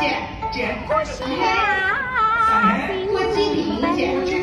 姐，姐，我是天啊，我是李明姐，真，